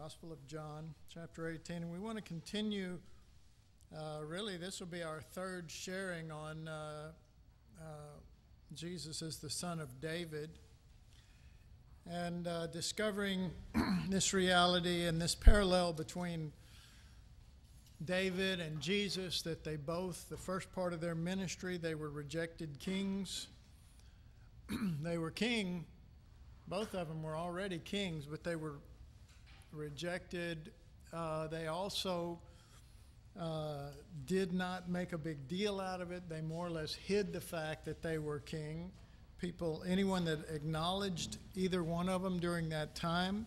Gospel of John, chapter 18, and we want to continue. Uh, really, this will be our third sharing on uh, uh, Jesus as the Son of David and uh, discovering this reality and this parallel between David and Jesus that they both, the first part of their ministry, they were rejected kings. they were king, both of them were already kings, but they were rejected. Uh, they also uh, did not make a big deal out of it. They more or less hid the fact that they were king. People, anyone that acknowledged either one of them during that time,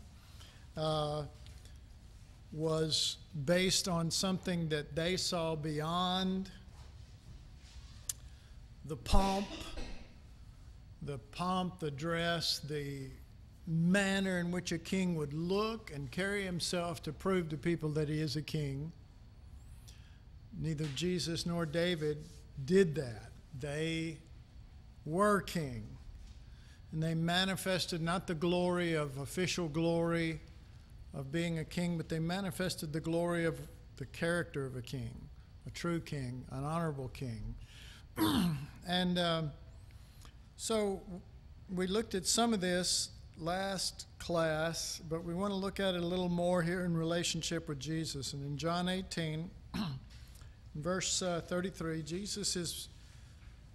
uh, was based on something that they saw beyond the pomp, the pomp, the dress, the manner in which a king would look and carry himself to prove to people that he is a king. Neither Jesus nor David did that. They were king. And they manifested not the glory of official glory of being a king, but they manifested the glory of the character of a king, a true king, an honorable king. and um, so we looked at some of this last class, but we want to look at it a little more here in relationship with Jesus. And in John 18, verse uh, 33, Jesus is,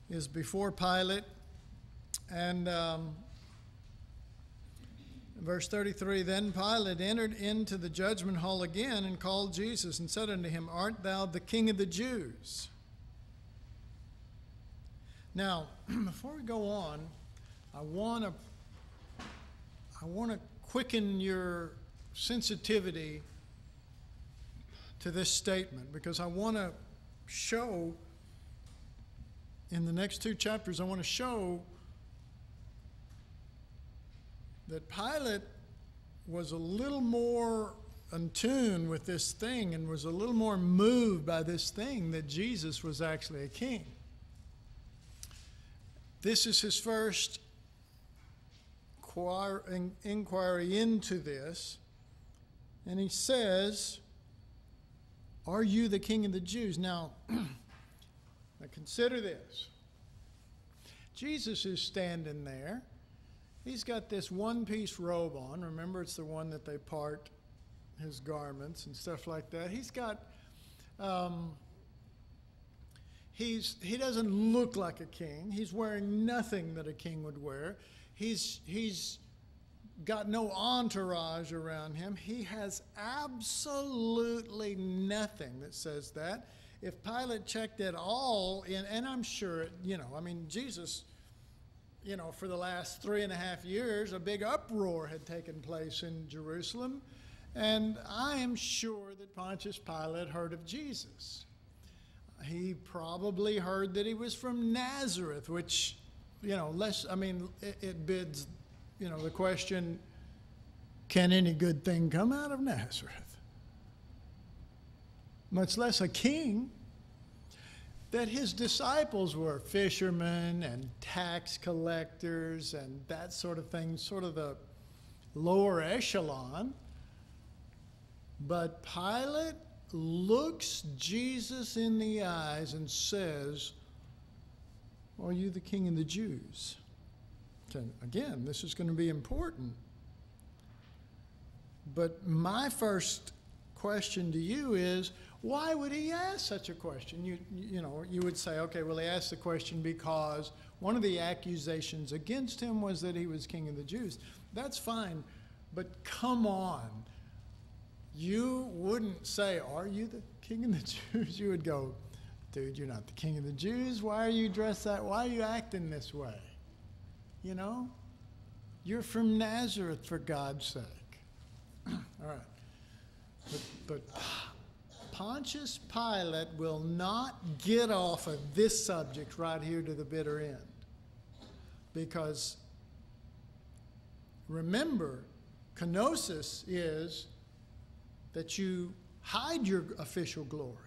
is before Pilate, and um, verse 33 Then Pilate entered into the judgment hall again and called Jesus and said unto him, Art thou the king of the Jews? Now, before we go on, I want to I want to quicken your sensitivity to this statement because I want to show in the next two chapters, I want to show that Pilate was a little more in tune with this thing and was a little more moved by this thing that Jesus was actually a king. This is his first inquiry into this, and he says, Are you the king of the Jews? Now, now consider this. Jesus is standing there. He's got this one piece robe on. Remember, it's the one that they part his garments and stuff like that. He's got. Um, he's, he doesn't look like a king. He's wearing nothing that a king would wear. He's, he's got no entourage around him. He has absolutely nothing that says that. If Pilate checked at all, in, and I'm sure, you know, I mean, Jesus, you know, for the last three and a half years, a big uproar had taken place in Jerusalem. And I am sure that Pontius Pilate heard of Jesus. He probably heard that he was from Nazareth, which you know, less, I mean, it, it bids, you know, the question can any good thing come out of Nazareth? Much less a king. That his disciples were fishermen and tax collectors and that sort of thing, sort of the lower echelon. But Pilate looks Jesus in the eyes and says, are you the king of the Jews? again, this is going to be important. But my first question to you is why would he ask such a question? You, you know, you would say, okay, well, he asked the question because one of the accusations against him was that he was king of the Jews. That's fine, but come on. You wouldn't say, Are you the king of the Jews? You would go, dude, you're not the king of the Jews. Why are you dressed that? Why are you acting this way? You know? You're from Nazareth, for God's sake. All right. But, but Pontius Pilate will not get off of this subject right here to the bitter end. Because remember, kenosis is that you hide your official glory.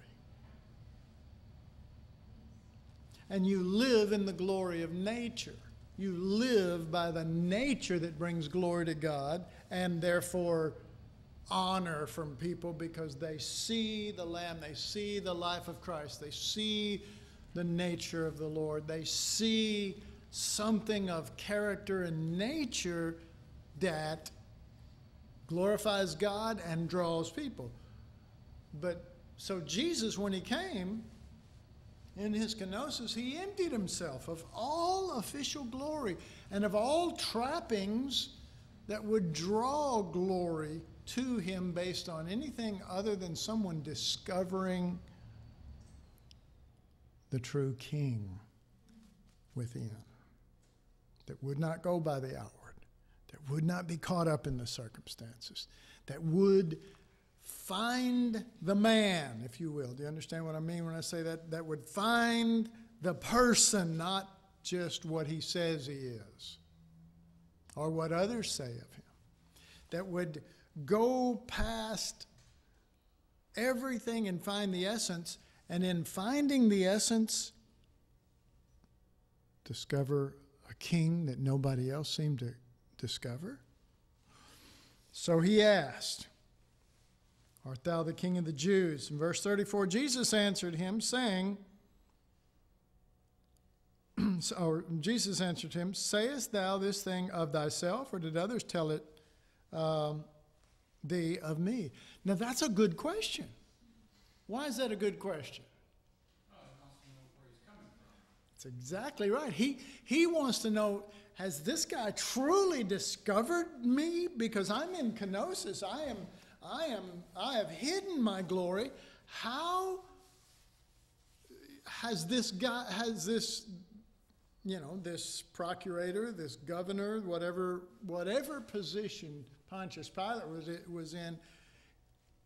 And you live in the glory of nature. You live by the nature that brings glory to God and therefore honor from people because they see the Lamb, they see the life of Christ, they see the nature of the Lord, they see something of character and nature that glorifies God and draws people. But so Jesus, when he came in his kenosis, he emptied himself of all official glory and of all trappings that would draw glory to him based on anything other than someone discovering the true king within that would not go by the outward, that would not be caught up in the circumstances, that would find the man, if you will. Do you understand what I mean when I say that? That would find the person, not just what he says he is or what others say of him. That would go past everything and find the essence, and in finding the essence, discover a king that nobody else seemed to discover. So he asked, Art thou the king of the Jews? In verse 34, Jesus answered him, saying, or Jesus answered him, Sayest thou this thing of thyself, or did others tell it um, thee of me? Now that's a good question. Why is that a good question? That's exactly right. He, he wants to know has this guy truly discovered me? Because I'm in kenosis. I am, I am, I have hidden my glory. How has this guy, has this, you know, this procurator, this governor, whatever, whatever position Pontius Pilate was, was in,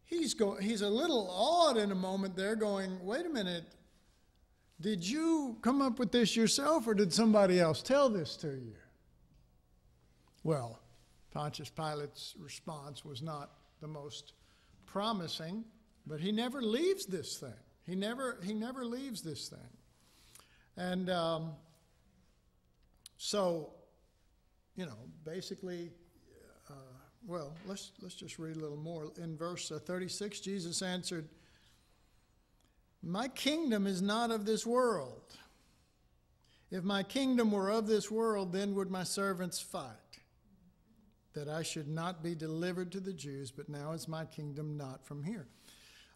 he's, go, he's a little awed in a moment there, going, wait a minute, did you come up with this yourself or did somebody else tell this to you? Well, Pontius Pilate's response was not the most promising, but he never leaves this thing. He never, he never leaves this thing. And um, so, you know, basically, uh, well, let's, let's just read a little more. In verse uh, 36, Jesus answered, My kingdom is not of this world. If my kingdom were of this world, then would my servants fight that I should not be delivered to the Jews, but now is my kingdom not from here.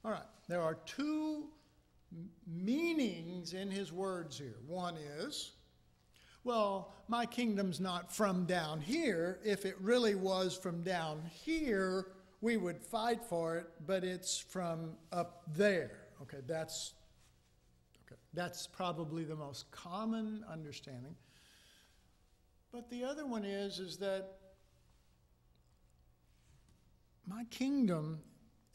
All right, there are two meanings in his words here. One is, well, my kingdom's not from down here. If it really was from down here, we would fight for it, but it's from up there. Okay, that's okay. That's probably the most common understanding. But the other one is is that my kingdom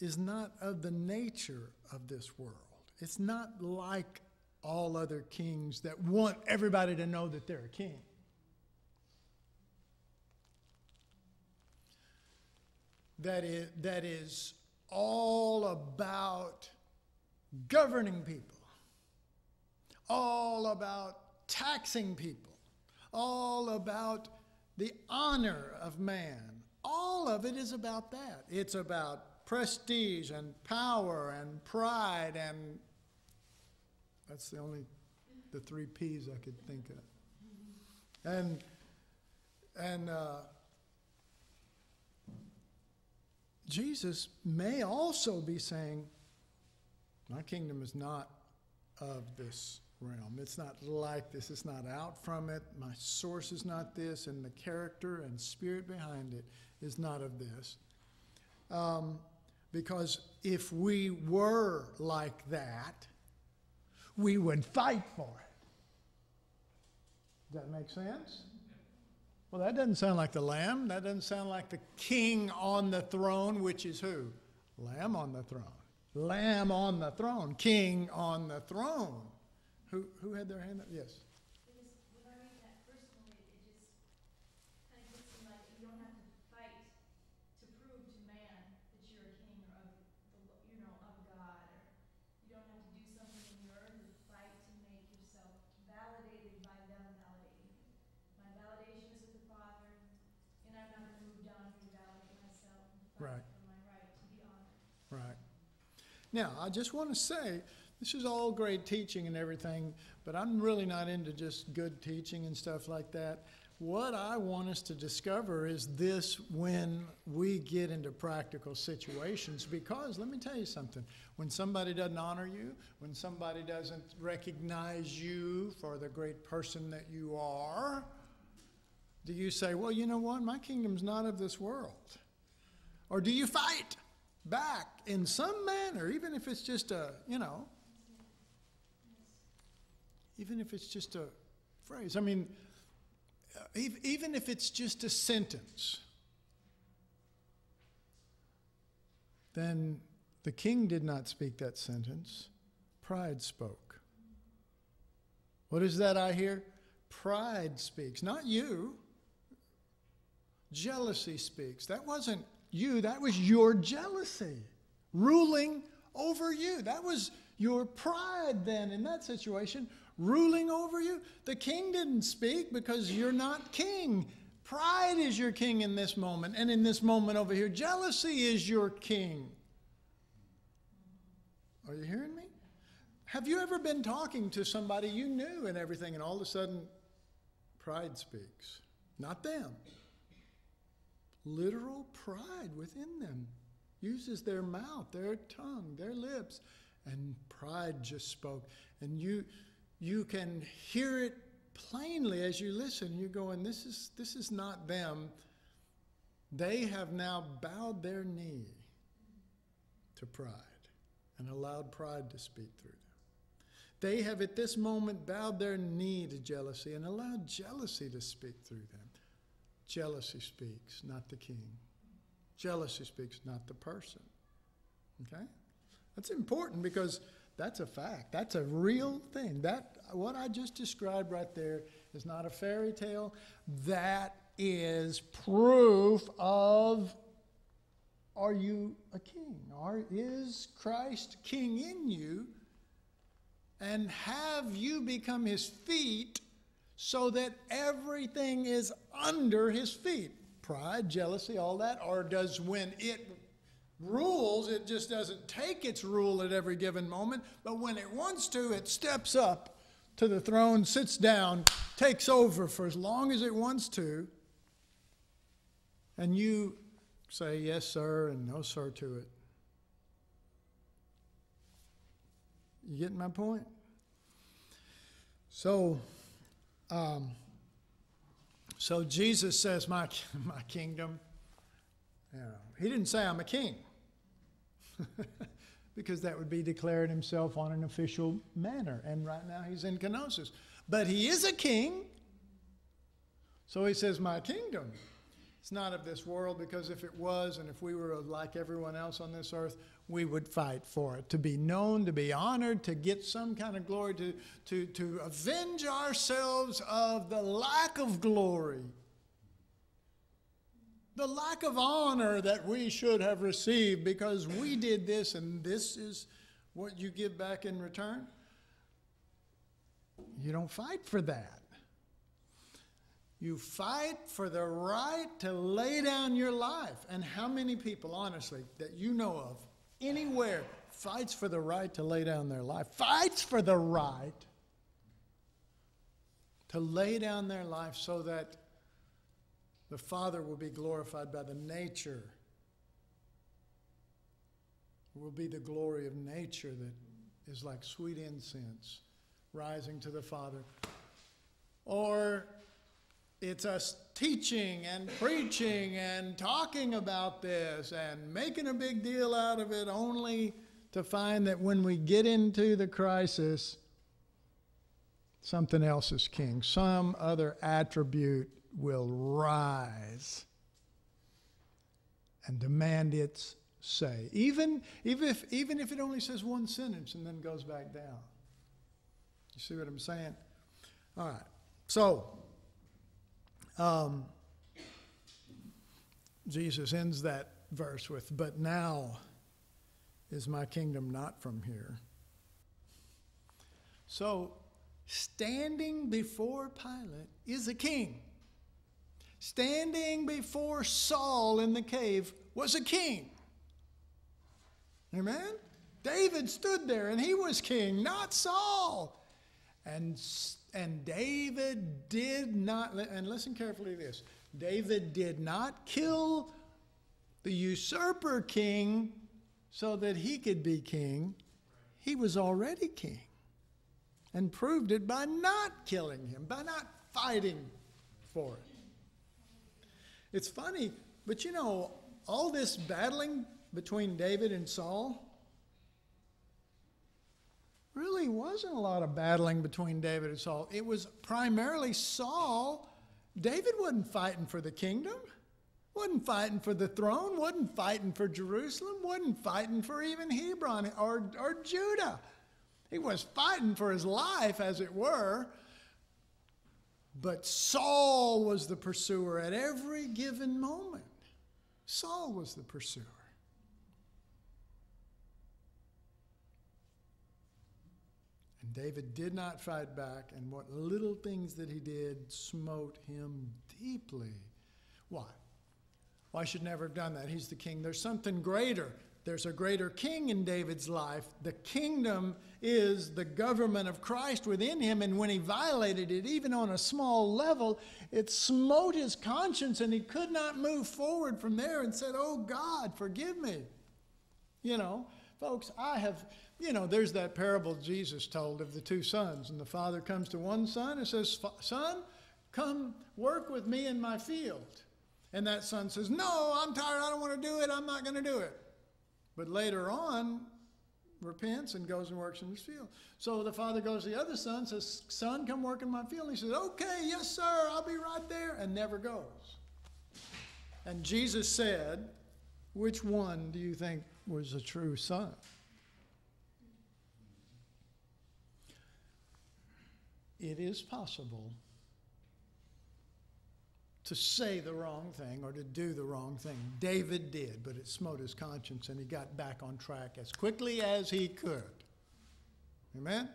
is not of the nature of this world. It's not like all other kings that want everybody to know that they're a king. That is, that is all about governing people, all about taxing people, all about the honor of man, all of it is about that. It's about prestige and power and pride and that's the only the three P's I could think of. And and uh, Jesus may also be saying, My kingdom is not of this realm. It's not like this. It's not out from it. My source is not this, and the character and spirit behind it is not of this. Um, because if we were like that, we would fight for it. Does that make sense? Well, that doesn't sound like the lamb. That doesn't sound like the king on the throne, which is who? Lamb on the throne. Lamb on the throne. King on the throne. Who, who had their hand up? Yes. Right. Now, I just want to say this is all great teaching and everything, but I'm really not into just good teaching and stuff like that. What I want us to discover is this when we get into practical situations. Because let me tell you something when somebody doesn't honor you, when somebody doesn't recognize you for the great person that you are, do you say, well, you know what? My kingdom's not of this world? Or do you fight back in some manner, even if it's just a, you know, even if it's just a phrase? I mean, uh, even if it's just a sentence, then the king did not speak that sentence. Pride spoke. What is that I hear? Pride speaks, not you. Jealousy speaks. That wasn't you, that was your jealousy ruling over you. That was your pride then in that situation ruling over you. The king didn't speak because you're not king. Pride is your king in this moment. And in this moment over here, jealousy is your king. Are you hearing me? Have you ever been talking to somebody you knew and everything, and all of a sudden, pride speaks? Not them. Literal pride within them uses their mouth, their tongue, their lips, and pride just spoke. And you, you can hear it plainly as you listen. You're going, this is, this is not them. They have now bowed their knee to pride and allowed pride to speak through them. They have at this moment bowed their knee to jealousy and allowed jealousy to speak through them. Jealousy speaks, not the king. Jealousy speaks, not the person. Okay? That's important because that's a fact. That's a real thing. That what I just described right there is not a fairy tale. That is proof of are you a king? Are, is Christ king in you? And have you become his feet so that everything is under his feet? Pride, jealousy, all that? Or does when it rules, it just doesn't take its rule at every given moment, but when it wants to, it steps up to the throne, sits down, takes over for as long as it wants to, and you say yes, sir, and no, sir to it. You getting my point? So, um, so Jesus says, "My my kingdom." You know, he didn't say I'm a king. because that would be declaring himself on an official manner. And right now he's in kenosis. But he is a king. So he says, My kingdom. It's not of this world because if it was, and if we were like everyone else on this earth, we would fight for it. To be known, to be honored, to get some kind of glory, to, to, to avenge ourselves of the lack of glory the lack of honor that we should have received because we did this and this is what you give back in return. You don't fight for that. You fight for the right to lay down your life. And how many people, honestly, that you know of, anywhere, fights for the right to lay down their life, fights for the right to lay down their life so that the Father will be glorified by the nature. Will be the glory of nature that is like sweet incense rising to the Father. Or it's us teaching and preaching and talking about this and making a big deal out of it only to find that when we get into the crisis, something else is king, some other attribute will rise and demand its say. Even, even, if, even if it only says one sentence and then goes back down. You see what I'm saying? All right. So, um, Jesus ends that verse with, But now is my kingdom not from here. So, standing before Pilate is a king standing before Saul in the cave was a king. Amen? David stood there and he was king, not Saul. And, and David did not, and listen carefully to this David did not kill the usurper king so that he could be king. He was already king and proved it by not killing him, by not fighting for it. It's funny, but you know, all this battling between David and Saul really wasn't a lot of battling between David and Saul. It was primarily Saul. David wasn't fighting for the kingdom, wasn't fighting for the throne, wasn't fighting for Jerusalem, wasn't fighting for even Hebron or, or Judah. He was fighting for his life, as it were. But Saul was the pursuer at every given moment. Saul was the pursuer. And David did not fight back, and what little things that he did smote him deeply. Why? Why should never have done that? He's the king. There's something greater. There's a greater king in David's life. The kingdom is the government of Christ within him, and when he violated it, even on a small level, it smote his conscience, and he could not move forward from there and said, Oh God, forgive me. You know, folks, I have you know, there's that parable Jesus told of the two sons, and the father comes to one son and says, Son, come work with me in my field. And that son says, No, I'm tired. I don't want to do it. I'm not going to do it. But later on, repents and goes and works in his field. So the father goes to the other son, says, Son, come work in my field. And he says, Okay, yes, sir, I'll be right there, and never goes. And Jesus said, Which one do you think was a true son? It is possible to say the wrong thing or to do the wrong thing. David did, but it smote his conscience and he got back on track as quickly as he could. Amen?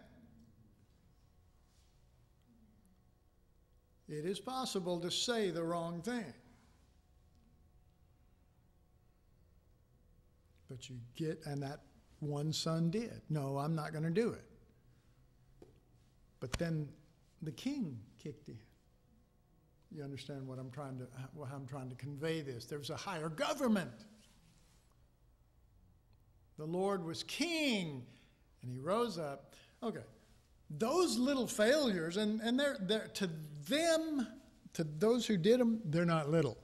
It is possible to say the wrong thing. But you get, and that one son did. No, I'm not going to do it. But then the king kicked in. You understand what I'm trying to how I'm trying to convey this. There was a higher government. The Lord was king, and he rose up. Okay. Those little failures, and, and they're, they're to them, to those who did them, they're not little.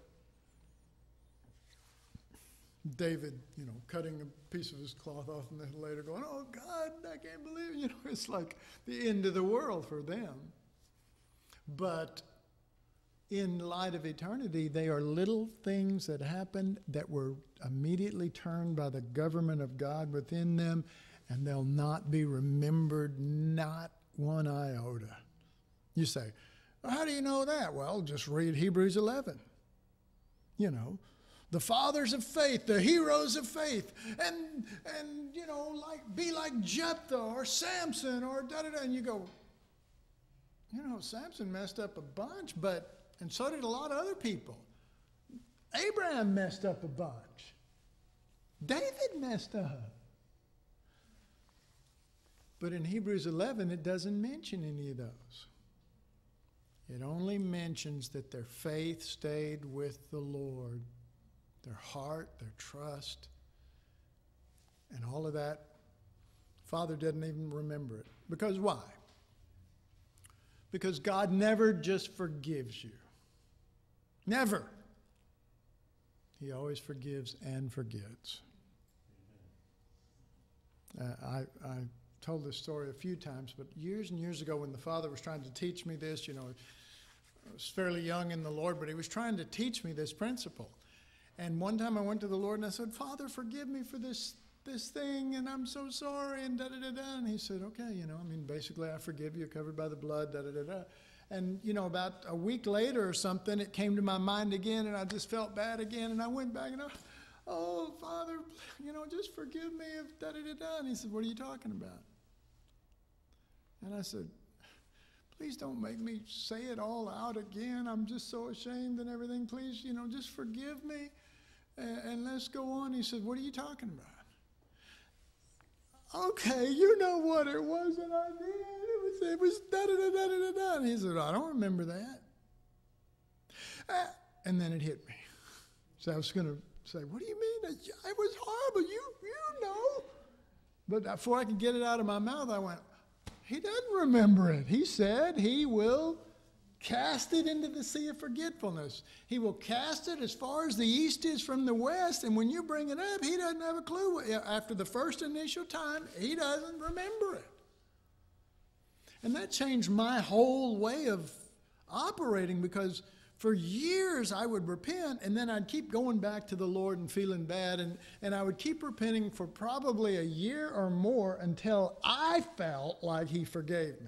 David, you know, cutting a piece of his cloth off and then later going, Oh God, I can't believe it. You know, it's like the end of the world for them. But in light of eternity, they are little things that happened that were immediately turned by the government of God within them, and they'll not be remembered, not one iota. You say, How do you know that? Well, just read Hebrews 11. You know, the fathers of faith, the heroes of faith, and and you know, like be like Jephthah or Samson or da da da. And you go, you know, Samson messed up a bunch, but and so did a lot of other people. Abraham messed up a bunch. David messed up. But in Hebrews 11, it doesn't mention any of those. It only mentions that their faith stayed with the Lord their heart, their trust, and all of that. Father didn't even remember it. Because why? Because God never just forgives you. Never. He always forgives and forgets. Uh, I, I told this story a few times, but years and years ago, when the Father was trying to teach me this, you know, I was fairly young in the Lord, but He was trying to teach me this principle. And one time I went to the Lord and I said, Father, forgive me for this this thing and I'm so sorry and da da da da. And he said, Okay, you know, I mean, basically, I forgive you, covered by the blood, da da da da. And, you know, about a week later or something, it came to my mind again and I just felt bad again. And I went back and I, oh, Father, you know, just forgive me if da da da da. And he said, What are you talking about? And I said, Please don't make me say it all out again. I'm just so ashamed and everything. Please, you know, just forgive me and, and let's go on. He said, What are you talking about? Okay, you know what it was that I did. It was, it was da da da da da da. And he said, I don't remember that. Uh, and then it hit me. So I was going to say, what do you mean? It was horrible. You, you know. But before I could get it out of my mouth, I went, he doesn't remember it. He said he will cast it into the sea of forgetfulness. He will cast it as far as the east is from the west. And when you bring it up, he doesn't have a clue. After the first initial time, he doesn't remember it. And that changed my whole way of operating because for years I would repent and then I'd keep going back to the Lord and feeling bad. And, and I would keep repenting for probably a year or more until I felt like He forgave me.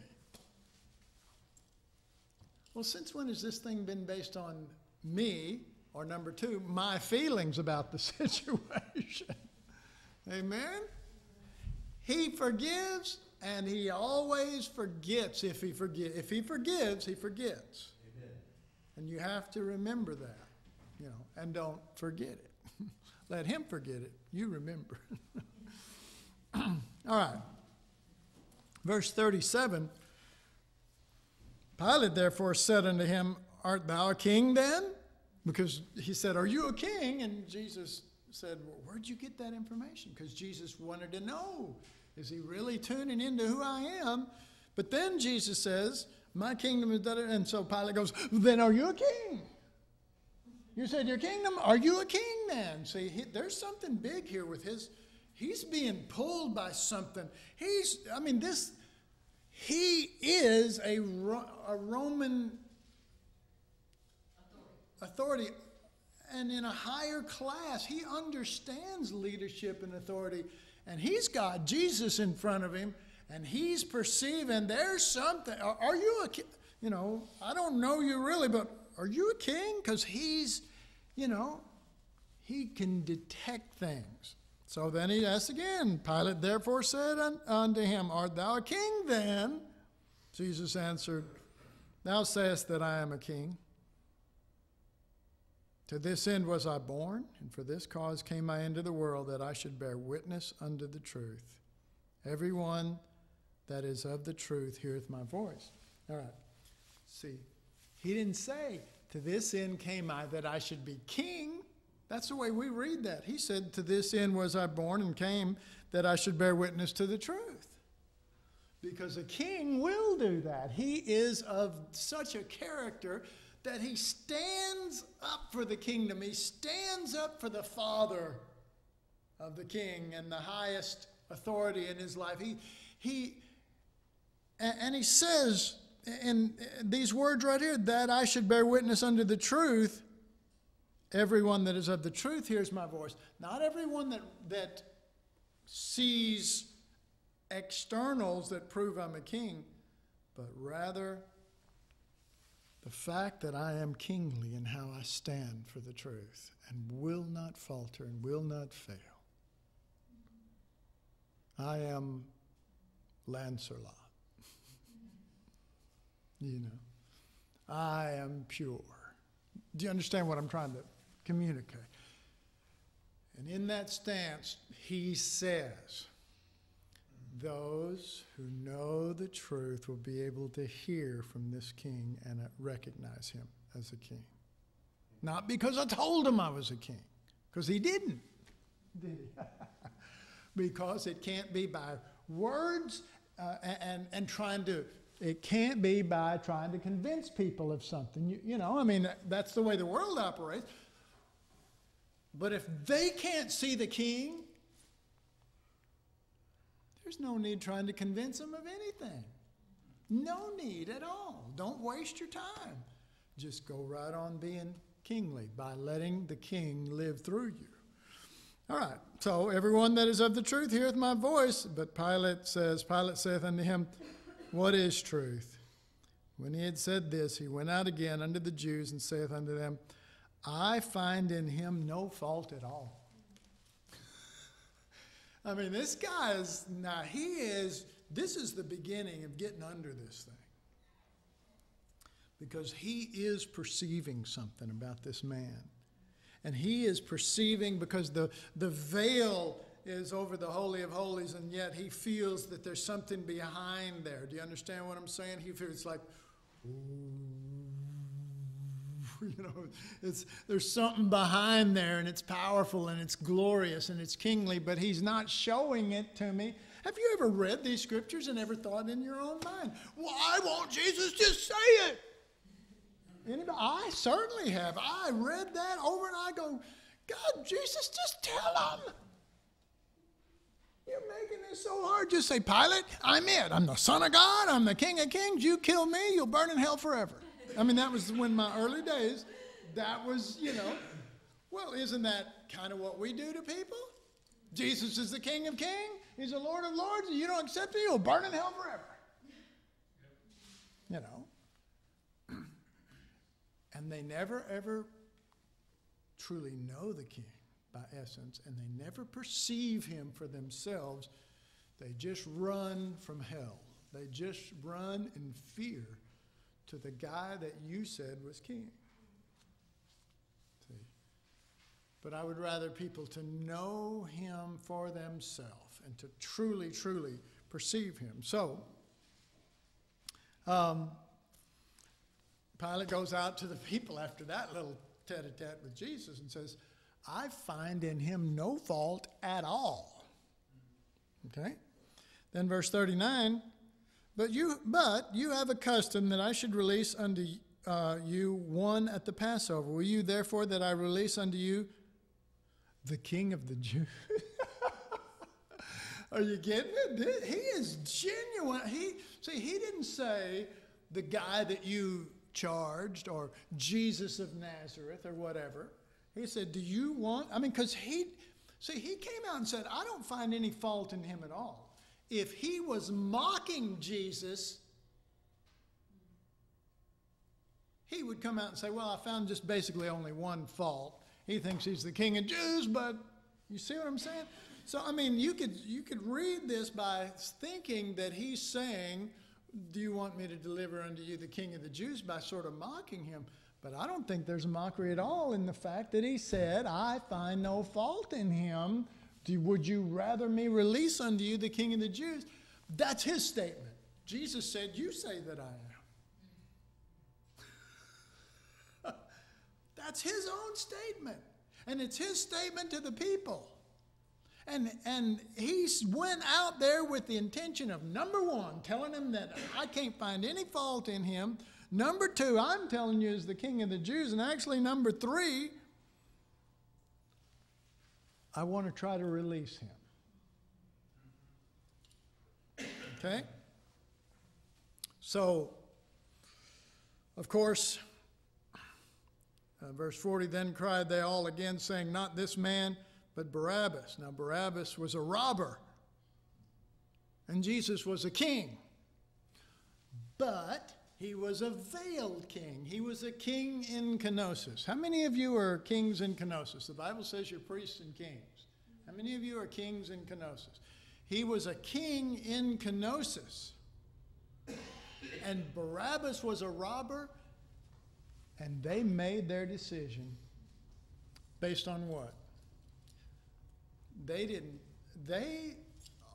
Well, since when has this thing been based on me, or number two, my feelings about the situation? Amen? He forgives and he always forgets if he forget if he forgives, he forgets. And you have to remember that, you know, and don't forget it. Let him forget it. You remember. All right. Verse 37 Pilate therefore said unto him, Art thou a king then? Because he said, Are you a king? And Jesus said, well, Where'd you get that information? Because Jesus wanted to know, Is he really tuning into who I am? But then Jesus says, my kingdom is that. And so Pilate goes, Then are you a king? You said your kingdom? Are you a king then? See, he, there's something big here with his. He's being pulled by something. He's, I mean, this, he is a, a Roman authority. And in a higher class, he understands leadership and authority. And he's got Jesus in front of him and he's perceiving there's something. Are, are you a, king? you know, I don't know you really, but are you a king? Because he's, you know, he can detect things. So then he asked again. Pilate therefore said unto him, Art thou a king then? Jesus answered, Thou sayest that I am a king. To this end was I born, and for this cause came I into the world, that I should bear witness unto the truth. Everyone that is of the truth heareth my voice. All right. See, he didn't say, To this end came I that I should be king. That's the way we read that. He said, To this end was I born and came that I should bear witness to the truth. Because a king will do that. He is of such a character that he stands up for the kingdom, he stands up for the father of the king and the highest authority in his life. He, he, and he says in these words right here that I should bear witness unto the truth. Everyone that is of the truth hears my voice. Not everyone that, that sees externals that prove I'm a king, but rather the fact that I am kingly in how I stand for the truth and will not falter and will not fail. I am Lancelot. You know, I am pure. Do you understand what I'm trying to communicate? And in that stance, he says, those who know the truth will be able to hear from this king and recognize him as a king. Not because I told him I was a king, because he didn't. Did he? because it can't be by words uh, and, and trying to it can't be by trying to convince people of something. You, you know, I mean, that's the way the world operates. But if they can't see the king, there's no need trying to convince them of anything. No need at all. Don't waste your time. Just go right on being kingly by letting the king live through you. All right. So everyone that is of the truth heareth my voice. But Pilate says, Pilate saith unto him, what is truth? When he had said this, he went out again unto the Jews and saith unto them, I find in him no fault at all. I mean, this guy is, now he is, this is the beginning of getting under this thing. Because he is perceiving something about this man. And he is perceiving because the, the veil is over the Holy of Holies, and yet he feels that there's something behind there. Do you understand what I'm saying? He feels like, you know, it's, there's something behind there, and it's powerful, and it's glorious, and it's kingly, but he's not showing it to me. Have you ever read these scriptures and ever thought in your own mind, why won't Jesus just say it? Anybody? I certainly have. I read that over and I go, God, Jesus, just tell him. You're making this so hard. Just say, Pilate, I'm it. I'm the Son of God. I'm the King of Kings. You kill me, you'll burn in hell forever. I mean, that was when my early days, that was, you know, well, isn't that kind of what we do to people? Jesus is the King of Kings. He's the Lord of Lords. And you don't accept it, you'll burn in hell forever. You know. And they never, ever truly know the King by essence, and they never perceive him for themselves. They just run from hell. They just run in fear to the guy that you said was king. See? But I would rather people to know him for themselves and to truly, truly perceive him. So, um, Pilate goes out to the people after that little tete a tete with Jesus and says, I find in him no fault at all. Okay? Then verse 39, but you but you have a custom that I should release unto uh, you one at the Passover. Will you therefore that I release unto you the king of the Jews? Are you getting it? He is genuine. He see, he didn't say the guy that you charged or Jesus of Nazareth or whatever. He said, Do you want? I mean, because he, see, he came out and said, I don't find any fault in him at all. If he was mocking Jesus, he would come out and say, Well, I found just basically only one fault. He thinks he's the king of Jews, but you see what I'm saying? So, I mean, you could, you could read this by thinking that he's saying, Do you want me to deliver unto you the king of the Jews by sort of mocking him? But I don't think there's a mockery at all in the fact that he said, I find no fault in him. Would you rather me release unto you the king of the Jews? That's his statement. Jesus said, You say that I am. That's his own statement. And it's his statement to the people. And, and he went out there with the intention of number one, telling him that I can't find any fault in him. Number two, I'm telling you, is the king of the Jews. And actually, number three, I want to try to release him. Okay? So, of course, uh, verse 40 then cried they all again, saying, Not this man, but Barabbas. Now, Barabbas was a robber, and Jesus was a king. But he was a veiled king. He was a king in kenosis. How many of you are kings in kenosis? The Bible says you're priests and kings. How many of you are kings in kenosis? He was a king in kenosis. And Barabbas was a robber, and they made their decision based on what? They didn't, they,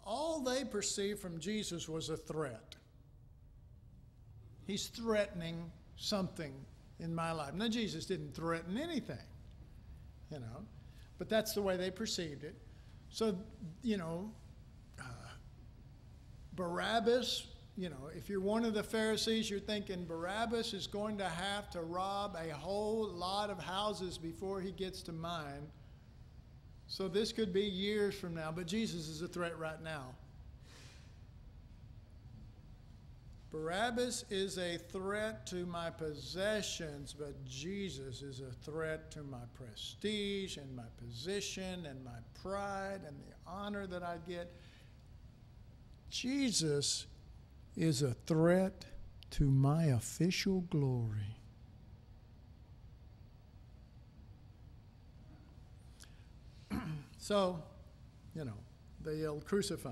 all they perceived from Jesus was a threat. He's threatening something in my life. Now, Jesus didn't threaten anything, you know, but that's the way they perceived it. So, you know, uh, Barabbas, you know, if you're one of the Pharisees, you're thinking Barabbas is going to have to rob a whole lot of houses before he gets to mine. So this could be years from now, but Jesus is a threat right now. Barabbas is a threat to my possessions, but Jesus is a threat to my prestige and my position and my pride and the honor that I get. Jesus is a threat to my official glory. so, you know, they yelled, Crucify.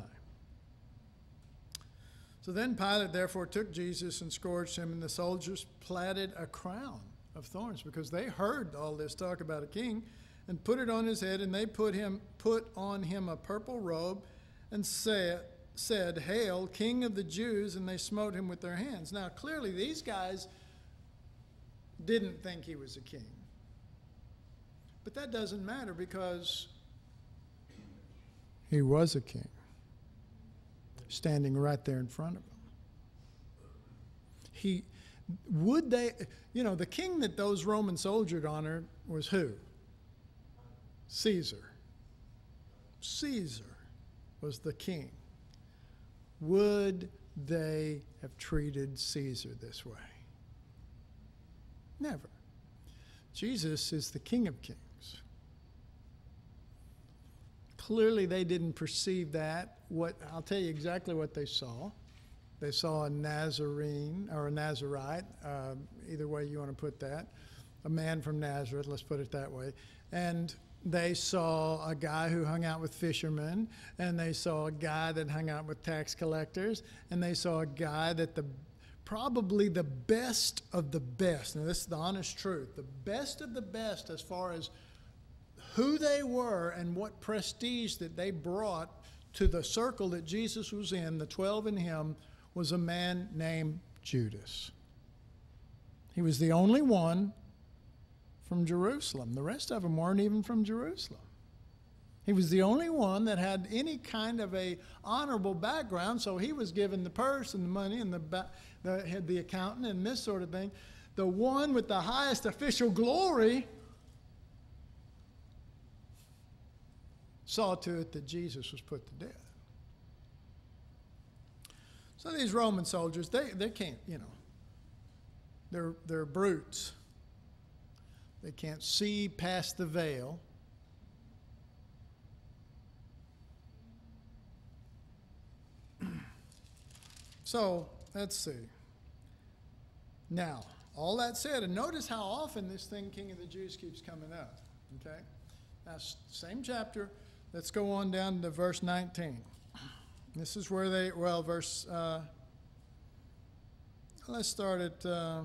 So then Pilate therefore took Jesus and scourged him, and the soldiers platted a crown of thorns because they heard all this talk about a king, and put it on his head, and they put him put on him a purple robe, and said, said, Hail, King of the Jews, and they smote him with their hands. Now, clearly, these guys didn't think he was a king. But that doesn't matter because he was a king, standing right there in front of them. He would they, you know, the king that those Roman soldiers honored was who? Caesar. Caesar was the king. Would they have treated Caesar this way? Never. Jesus is the King of Kings. Clearly, they didn't perceive that. What I'll tell you exactly what they saw. They saw a Nazarene or a Nazarite, uh, either way you want to put that, a man from Nazareth, let's put it that way. And they saw a guy who hung out with fishermen, and they saw a guy that hung out with tax collectors, and they saw a guy that the probably the best of the best. Now, this is the honest truth. The best of the best as far as who they were and what prestige that they brought to the circle that Jesus was in, the 12 and him, was a man named Judas. He was the only one from Jerusalem. The rest of them weren't even from Jerusalem. He was the only one that had any kind of a honorable background, so he was given the purse and the money and the, the, the accountant and this sort of thing. The one with the highest official glory saw to it that Jesus was put to death. So these Roman soldiers, they, they can't, you know, they're, they're brutes. They can't see past the veil. so let's see. Now, all that said, and notice how often this thing, King of the Jews, keeps coming up. Okay? Now, same chapter. Let's go on down to verse 19. This is where they, well, verse, uh, let's start at uh,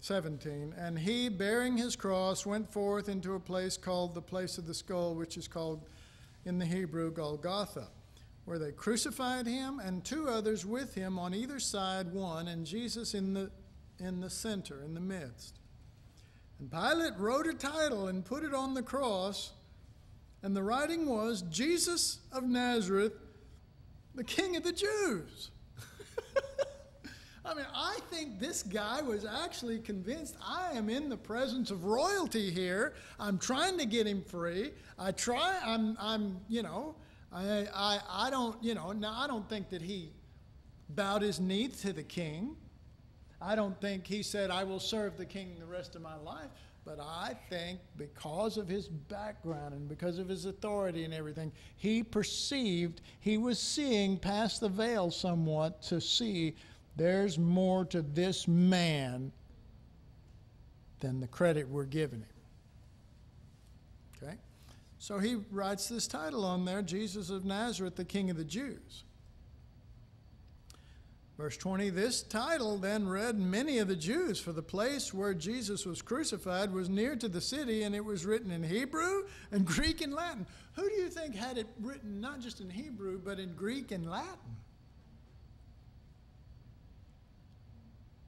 17. And he, bearing his cross, went forth into a place called the place of the skull, which is called in the Hebrew Golgotha, where they crucified him and two others with him on either side, one, and Jesus in the, in the center, in the midst. And Pilate wrote a title and put it on the cross and the writing was Jesus of Nazareth, the King of the Jews. I mean, I think this guy was actually convinced I am in the presence of royalty here. I'm trying to get him free. I try, I'm, I'm you know, I, I, I don't, you know, now I don't think that he bowed his knee to the king. I don't think he said, I will serve the king the rest of my life. But I think because of his background and because of his authority and everything, he perceived, he was seeing past the veil somewhat to see there's more to this man than the credit we're giving him. Okay? So he writes this title on there Jesus of Nazareth, the King of the Jews. Verse 20 This title then read many of the Jews, for the place where Jesus was crucified was near to the city, and it was written in Hebrew and Greek and Latin. Who do you think had it written not just in Hebrew, but in Greek and Latin?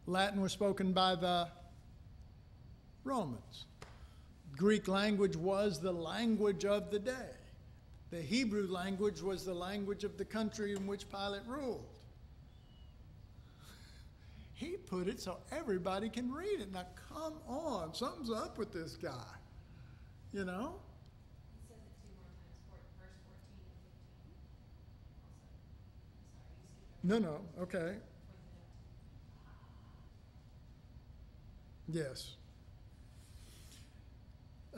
Latin was spoken by the Romans. Greek language was the language of the day. The Hebrew language was the language of the country in which Pilate ruled. He put it so everybody can read it. Now, come on. Something's up with this guy. You know? No, no. Okay. Yes.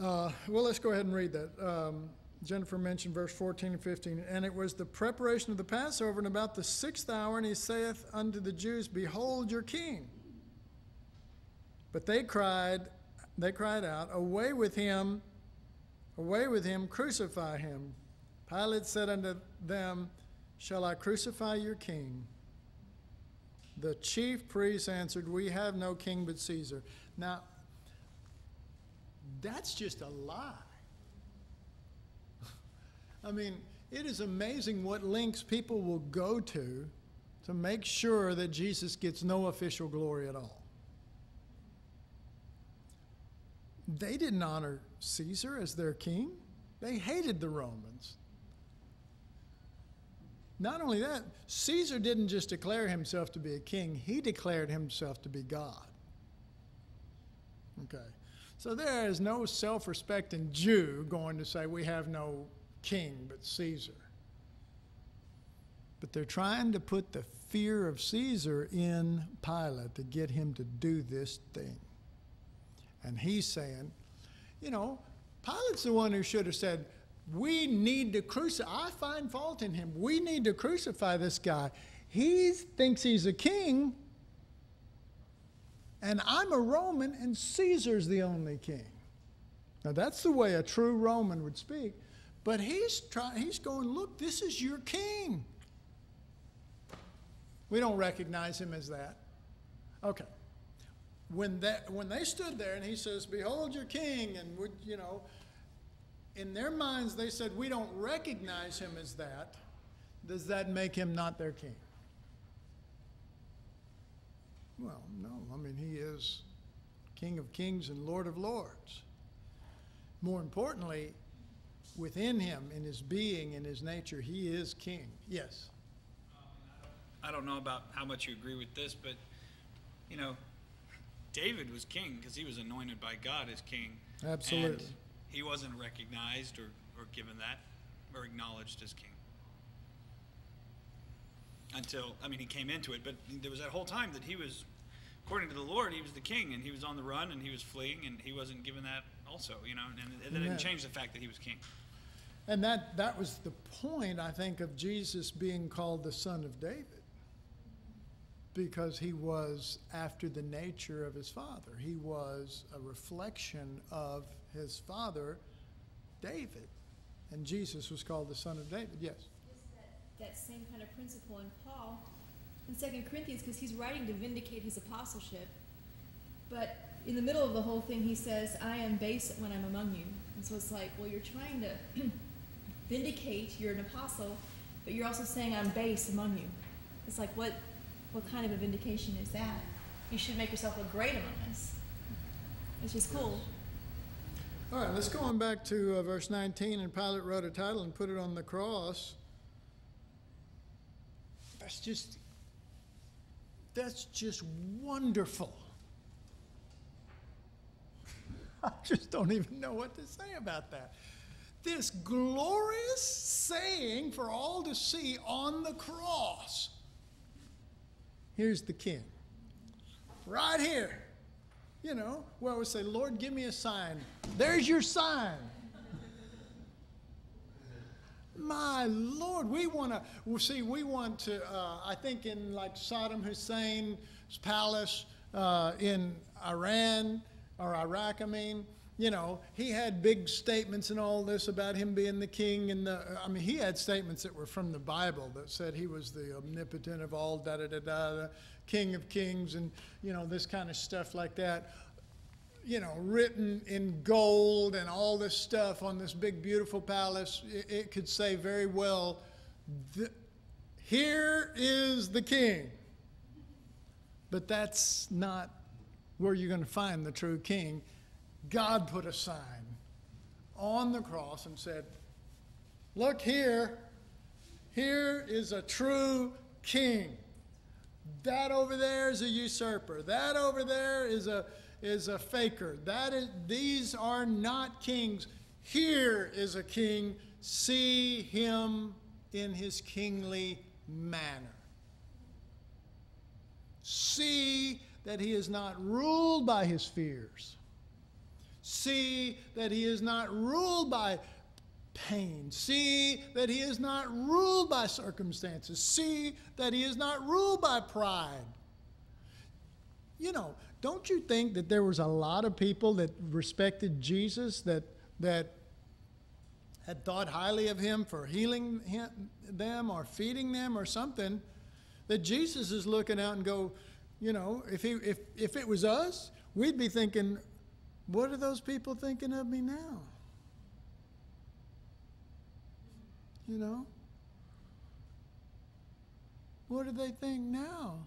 Uh, well, let's go ahead and read that. Um, Jennifer mentioned verse 14 and 15. And it was the preparation of the Passover, and about the sixth hour, and he saith unto the Jews, Behold your king. But they cried, they cried out, Away with him, away with him, crucify him. Pilate said unto them, Shall I crucify your king? The chief priests answered, We have no king but Caesar. Now, That's just a lie. I mean, it is amazing what lengths people will go to to make sure that Jesus gets no official glory at all. They didn't honor Caesar as their king, they hated the Romans. Not only that, Caesar didn't just declare himself to be a king, he declared himself to be God. Okay. So there is no self respecting Jew going to say, We have no king but Caesar. But they're trying to put the fear of Caesar in Pilate to get him to do this thing. And he's saying, you know, Pilate's the one who should have said, we need to crucify. I find fault in him. We need to crucify this guy. He thinks he's a king, and I'm a Roman, and Caesar's the only king. Now, that's the way a true Roman would speak. But he's, trying, he's going, Look, this is your king. We don't recognize him as that. Okay. When, that, when they stood there and he says, Behold your king, and would, you know, in their minds, they said, We don't recognize him as that. Does that make him not their king? Well, no. I mean, he is King of kings and Lord of lords. More importantly, within him, in his being, in his nature, he is king. Yes? I don't know about how much you agree with this, but, you know, David was king because he was anointed by God as king. Absolutely. And he wasn't recognized or, or given that or acknowledged as king. Until, I mean, he came into it, but there was that whole time that he was, according to the Lord, he was the king and he was on the run and he was fleeing and he wasn't given that also, you know, and it didn't change the fact that he was king. And that, that was the point, I think, of Jesus being called the Son of David. Because he was after the nature of his father. He was a reflection of his father, David. And Jesus was called the Son of David. Yes. that, that same kind of principle in Paul in Second Corinthians because he's writing to vindicate his apostleship. But in the middle of the whole thing, he says, "I am base when I'm among you." And so it's like, well, you're trying to vindicate you're an apostle, but you're also saying I'm base among you. It's like what what kind of a vindication is that? You should make yourself look great among us. It's just cool. All right, let's go on back to uh, verse 19. And Pilate wrote a title and put it on the cross. That's just, that's just wonderful. I just don't even know what to say about that. This glorious saying for all to see on the cross. Here's the king. Right here. You know, where we say, Lord, give me a sign. There's your sign. My Lord, we want to, well, see, we want to, uh, I think in like Saddam Hussein's palace uh, in Iran, or Iraq, I mean, you know, he had big statements and all this about him being the king. And the, I mean, he had statements that were from the Bible that said he was the omnipotent of all, da da da da, the king of kings, and, you know, this kind of stuff like that you know, written in gold and all this stuff on this big, beautiful palace, it, it could say very well, Here is the king. But that's not where you're going to find the true king. God put a sign on the cross and said, Look here, here is a true king. That over there is a usurper. That over there is a is a faker. That is, these are not kings. Here is a king. See him in his kingly manner. See that he is not ruled by his fears. See that he is not ruled by pain. See that he is not ruled by circumstances. See that he is not ruled by pride. You know, don't you think that there was a lot of people that respected Jesus that that had thought highly of him for healing him, them or feeding them or something that Jesus is looking out and go, you know, if he if if it was us, we'd be thinking, What are those people thinking of me now? You know? What do they think now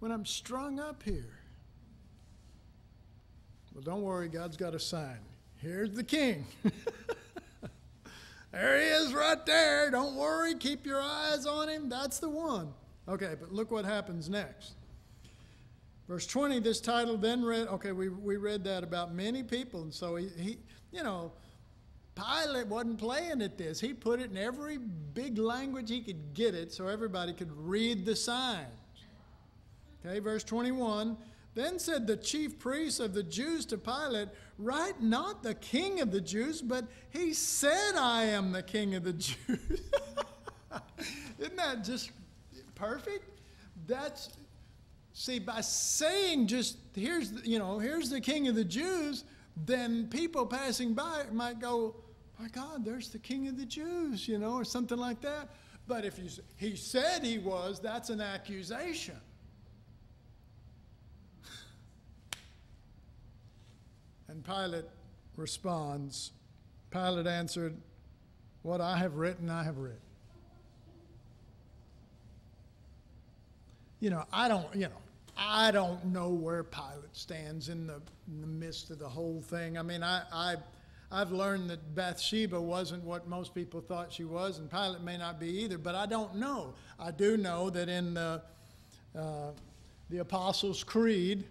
when I'm strung up here? Well, don't worry, God's got a sign. Here's the king. there he is right there. Don't worry, keep your eyes on him. That's the one. Okay, but look what happens next. Verse 20, this title then read, okay, we, we read that about many people. And so he, he, you know, Pilate wasn't playing at this. He put it in every big language he could get it so everybody could read the signs. Okay, verse 21. Then said the chief priests of the Jews to Pilate, Write not the king of the Jews, but he said, I am the king of the Jews. Isn't that just perfect? That's, see, by saying just, here's, you know, here's the king of the Jews, then people passing by might go, My God, there's the king of the Jews, you know, or something like that. But if you, he said he was, that's an accusation. And Pilate responds Pilate answered, What I have written, I have written. You know, I don't, you know, I don't know where Pilate stands in the, in the midst of the whole thing. I mean, I, I, I've learned that Bathsheba wasn't what most people thought she was, and Pilate may not be either, but I don't know. I do know that in the, uh, the Apostles' Creed,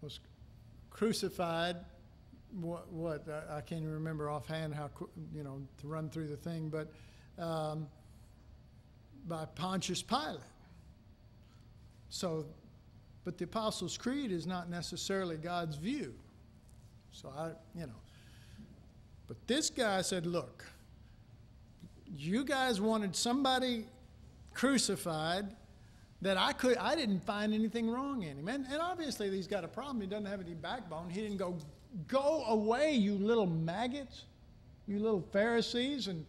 was crucified. What, what I can't even remember offhand how you know to run through the thing, but um, by Pontius Pilate. So, but the Apostles' Creed is not necessarily God's view. So I, you know, but this guy said, "Look, you guys wanted somebody crucified." that I could I didn't find anything wrong in him. And, and obviously he's got a problem. He doesn't have any backbone. He didn't go, go away, you little maggots, you little Pharisees and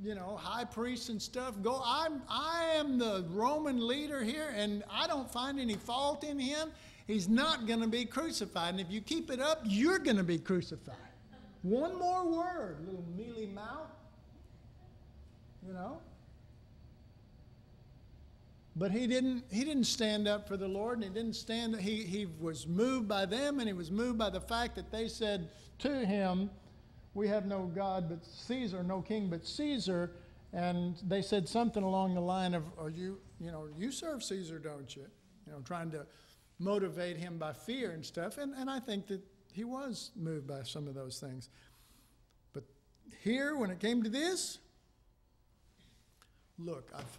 you know, high priests and stuff. Go, I'm I am the Roman leader here, and I don't find any fault in him. He's not gonna be crucified. And if you keep it up, you're gonna be crucified. One more word, little mealy mouth. You know? But he didn't, he didn't stand up for the Lord, and he didn't stand, he, he was moved by them, and he was moved by the fact that they said to him, We have no God but Caesar, no king but Caesar. And they said something along the line of, Are you, you know, you serve Caesar, don't you? You know, trying to motivate him by fear and stuff. And, and I think that he was moved by some of those things. But here, when it came to this, look, I've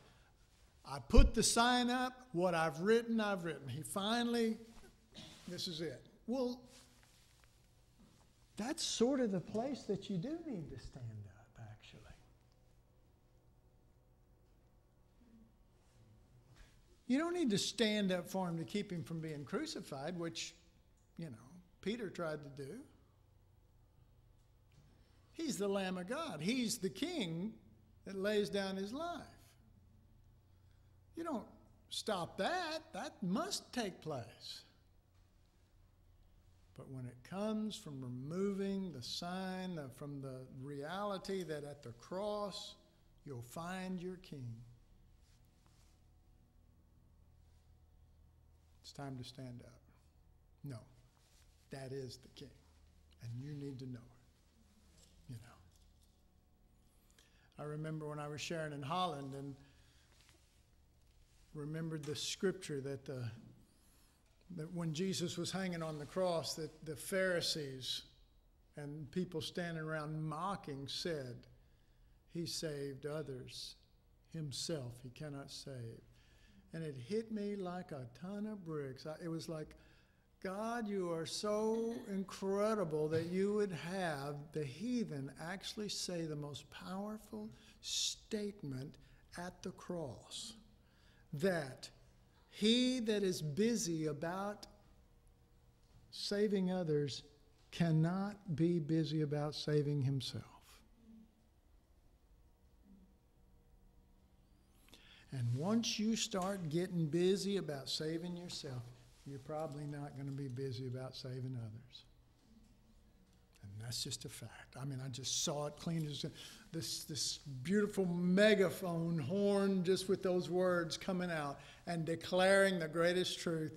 I put the sign up. What I've written, I've written. He finally, this is it. Well, that's sort of the place that you do need to stand up, actually. You don't need to stand up for him to keep him from being crucified, which, you know, Peter tried to do. He's the Lamb of God, he's the king that lays down his life. You don't stop that, that must take place. But when it comes from removing the sign, from the reality that at the cross you'll find your king, it's time to stand up. No, that is the king, and you need to know it. You know. I remember when I was sharing in Holland and remembered the scripture that, the, that when Jesus was hanging on the cross, that the Pharisees and people standing around mocking said, He saved others, Himself He cannot save. And it hit me like a ton of bricks. I, it was like, God, you are so incredible that you would have the heathen actually say the most powerful statement at the cross that he that is busy about saving others cannot be busy about saving himself. And once you start getting busy about saving yourself, you're probably not going to be busy about saving others. And that's just a fact. I mean, I just saw it clean as this, this beautiful megaphone horn, just with those words coming out and declaring the greatest truth.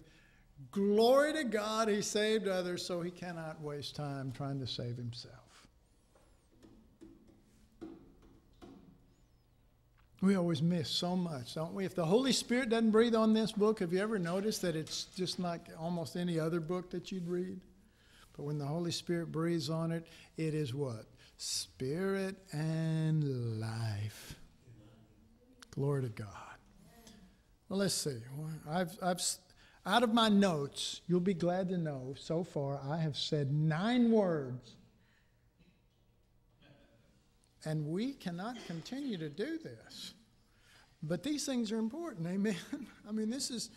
Glory to God, he saved others, so he cannot waste time trying to save himself. We always miss so much, don't we? If the Holy Spirit doesn't breathe on this book, have you ever noticed that it's just like almost any other book that you'd read? But when the Holy Spirit breathes on it, it is what? Spirit and life. Glory to God. Well, let's see. I've, I've, out of my notes, you'll be glad to know so far I have said nine words. And we cannot continue to do this. But these things are important, amen. I mean, this is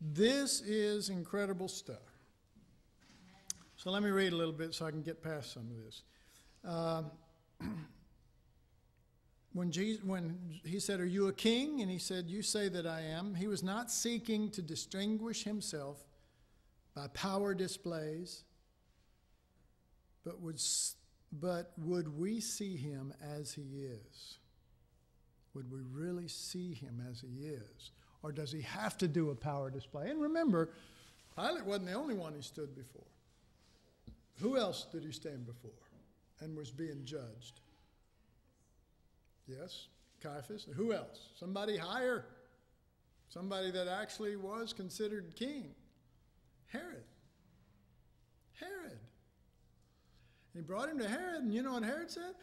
this is incredible stuff. So let me read a little bit so I can get past some of this. Um, when, Jesus, when he said, Are you a king? And he said, You say that I am. He was not seeking to distinguish himself by power displays, but would, but would we see him as he is? Would we really see him as he is? Or does he have to do a power display? And remember, Pilate wasn't the only one he stood before. Who else did he stand before and was being judged? Yes, Caiaphas. Who else? Somebody higher. Somebody that actually was considered king. Herod. Herod. He brought him to Herod, and you know what Herod said?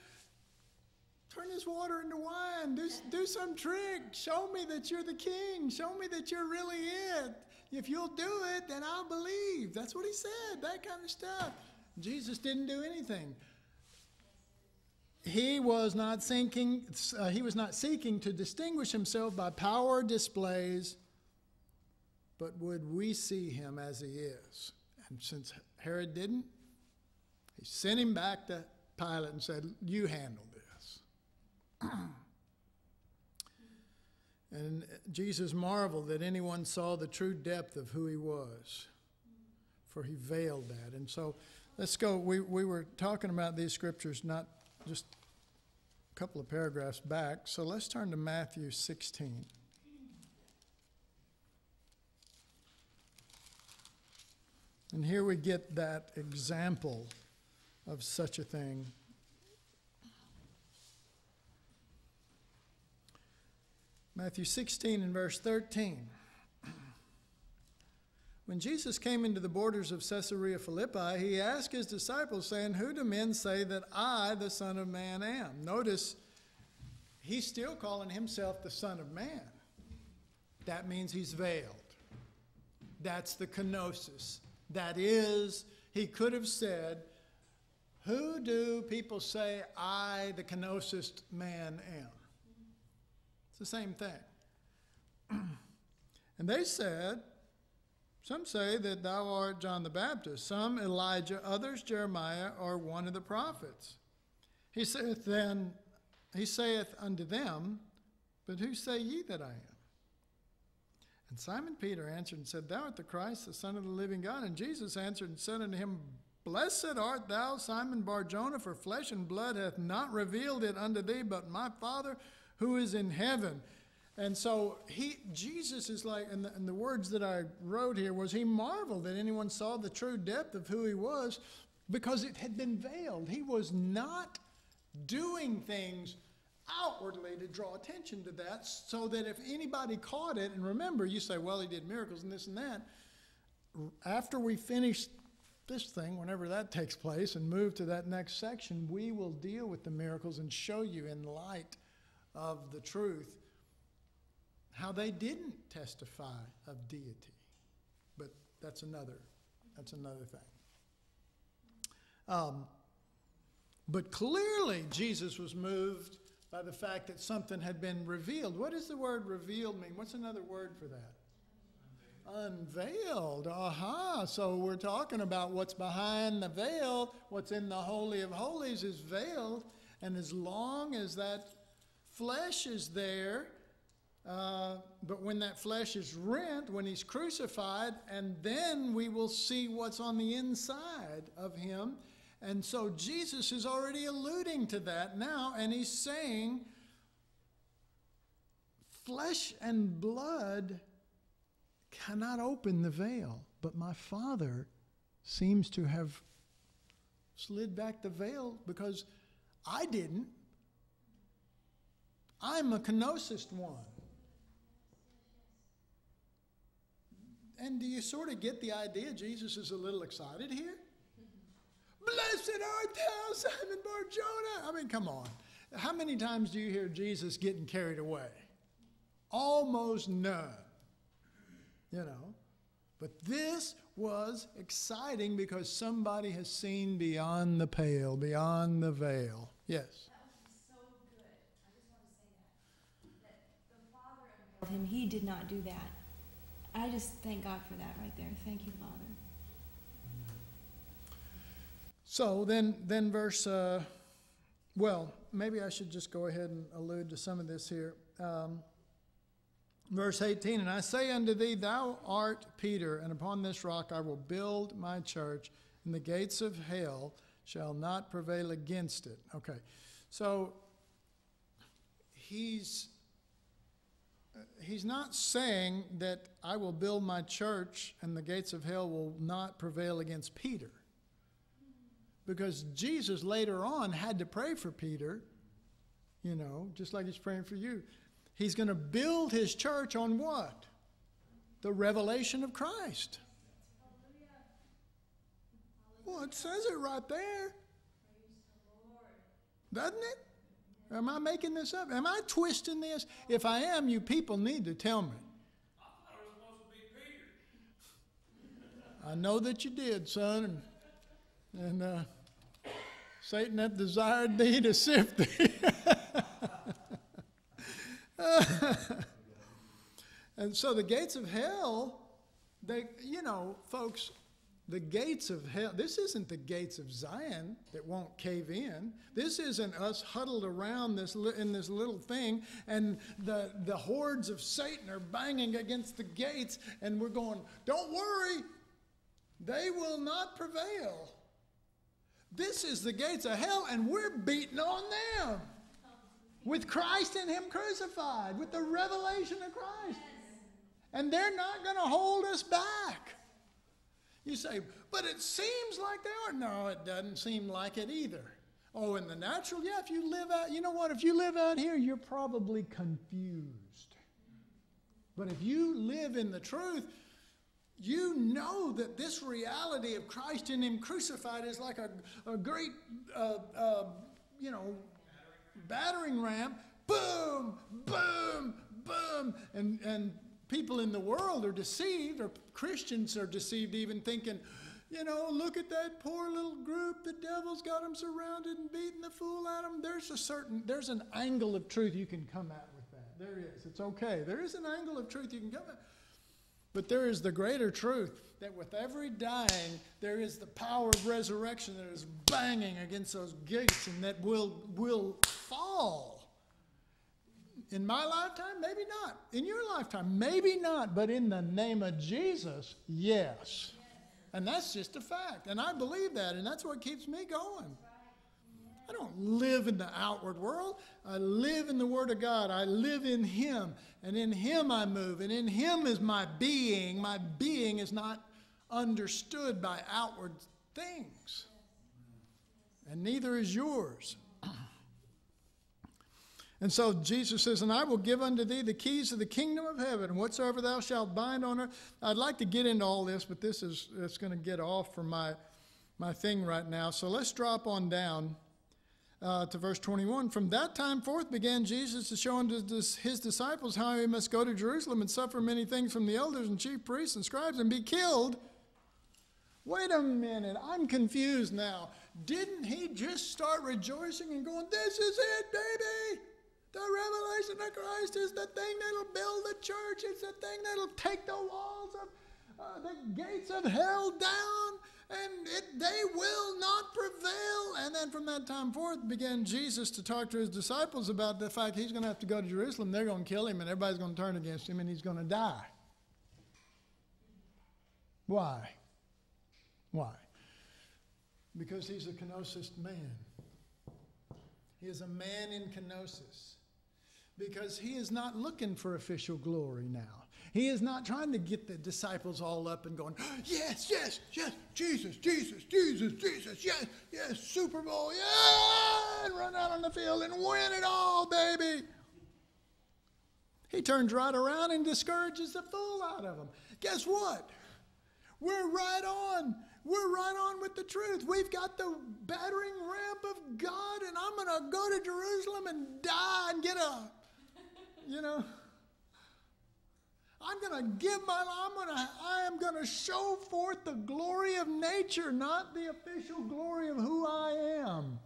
Turn this water into wine. Do, do some trick. Show me that you're the king. Show me that you're really it. If you'll do it, then I'll believe. That's what he said, that kind of stuff. Jesus didn't do anything. He was not seeking, uh, he was not seeking to distinguish himself by power displays, but would we see him as he is? And since Herod didn't, he sent him back to Pilate and said, You handle this. and Jesus marveled that anyone saw the true depth of who he was, for he veiled that. And so Let's go. We, we were talking about these scriptures not just a couple of paragraphs back. So let's turn to Matthew 16. And here we get that example of such a thing. Matthew 16 and verse 13. When Jesus came into the borders of Caesarea Philippi, he asked his disciples, saying, Who do men say that I, the Son of Man, am? Notice, he's still calling himself the Son of Man. That means he's veiled. That's the kenosis. That is, he could have said, Who do people say I, the kenosis man, am? It's the same thing. and they said, some say that thou art John the Baptist, some Elijah, others Jeremiah, or one of the prophets. He saith then, he saith unto them, But who say ye that I am? And Simon Peter answered and said, Thou art the Christ, the Son of the living God. And Jesus answered and said unto him, Blessed art thou, Simon Barjona, for flesh and blood hath not revealed it unto thee, but my Father who is in heaven. And so he, Jesus is like, and the, and the words that I wrote here was he marveled that anyone saw the true depth of who he was because it had been veiled. He was not doing things outwardly to draw attention to that so that if anybody caught it, and remember, you say, well, he did miracles and this and that. After we finish this thing, whenever that takes place, and move to that next section, we will deal with the miracles and show you in light of the truth how they didn't testify of deity. But that's another, that's another thing. Um, but clearly, Jesus was moved by the fact that something had been revealed. What does the word revealed mean? What's another word for that? Unveiled. Aha. So we're talking about what's behind the veil. What's in the Holy of Holies is veiled. And as long as that flesh is there, Uh, but when that flesh is rent, when he's crucified, and then we will see what's on the inside of him. And so Jesus is already alluding to that now, and he's saying, flesh and blood cannot open the veil, but my Father seems to have slid back the veil because I didn't. I'm a kenosis one. And do you sort of get the idea Jesus is a little excited here? Blessed art thou, Simon Barjona. I mean, come on. How many times do you hear Jesus getting carried away? Almost none. You know? But this was exciting because somebody has seen beyond the pale, beyond the veil. Yes. That was so good. I just want to say that. That the Father of him he did not do that i just thank god for that right there thank you father So then, then verse, uh, well, maybe I should just go ahead and allude to some of this here. Um, verse 18, and I say unto thee, Thou art Peter, and upon this rock I will build my church, and the gates of hell shall not prevail against it. Okay, so he's he's not saying that I will build my church and the gates of hell will not prevail against Peter because Jesus later on had to pray for Peter, you know, just like he's praying for you. He's going to build his church on what? The revelation of Christ. Well, it says it right there. Doesn't it? Am I making this up? Am I twisting this? If I am, you people need to tell me. I know that you did, son, and, and uh, Satan hath desired thee to sift thee. and so the gates of hell, they, you know, folks, the gates of hell, this isn't the gates of Zion that won't cave in. This isn't us huddled around this in this little thing and the, the hordes of Satan are banging against the gates and we're going, don't worry, they will not prevail. This is the gates of hell and we're beating on them with Christ and Him crucified, with the revelation of Christ. And they're not going to hold us back. You say, but it seems like they are. No, it doesn't seem like it either. Oh, in the natural, yeah, if you live out, you know what? If you live out here, you're probably confused. But if you live in the truth, you know that this reality of Christ in Him crucified is like a, a great, uh, uh, you know, battering ram. Boom, boom, boom. And, and people in the world are deceived, or Christians are deceived, even thinking, you know, look at that poor little group. The devil's got them surrounded and beating the fool out of them. There's a certain, there's an angle of truth you can come at with that. There is. It's okay. There is an angle of truth you can come at. But there is the greater truth that with every dying, there is the power of resurrection that is banging against those gates and that will, will fall. In my lifetime, maybe not. In your lifetime, maybe not. But in the name of Jesus, yes. And that's just a fact. And I believe that. And that's what keeps me going. I don't live in the outward world. I live in the Word of God. I live in Him. And in Him I move. And in Him is my being. My being is not understood by outward things. And neither is yours. And so Jesus says, And I will give unto thee the keys of the kingdom of heaven, and whatsoever thou shalt bind on earth. I'd like to get into all this, but this is it's going to get off from my, my thing right now. So let's drop on down uh, to verse 21. From that time forth began Jesus to show unto his disciples how he must go to Jerusalem and suffer many things from the elders and chief priests and scribes and be killed. Wait a minute, I'm confused now. Didn't he just start rejoicing and going, This is it, baby? The revelation of Christ is the thing that'll build the church. It's the thing that'll take the walls of uh, the gates of hell down. and it, they will not prevail. And then from that time forth began Jesus to talk to his disciples about the fact he's going to have to go to Jerusalem. They're going to kill him, and everybody's going to turn against him, and he's going to die. Why? Why? Because he's a kenosis man. He is a man in kenosis. Because he is not looking for official glory now. He is not trying to get the disciples all up and going, yes, yes, yes, Jesus, Jesus, Jesus, Jesus, yes, yes, Super Bowl, yeah, and run out on the field and win it all, baby. He turns right around and discourages the fool out of them. Guess what? We're right on. We're right on with the truth. We've got the battering ramp of God, and I'm going to go to Jerusalem and die and get a, you know. I'm going to give my I'm going to I am going to show forth the glory of nature, not the official glory of who I am.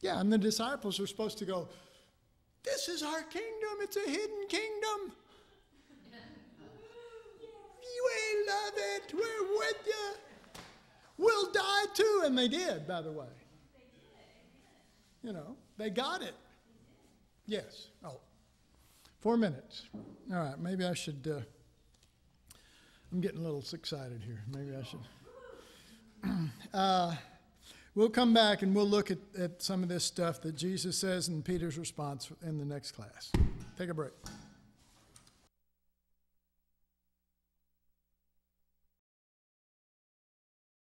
Yeah, and the disciples are supposed to go, This is our kingdom. It's a hidden kingdom. We love it. We're with you. We'll die too. And they did, by the way. You know, they got it. Yes. Oh, four minutes. All right, maybe I should. Uh, I'm getting a little excited here. Maybe I should. Uh, we'll come back and we'll look at, at some of this stuff that Jesus says in Peter's response in the next class. Take a break.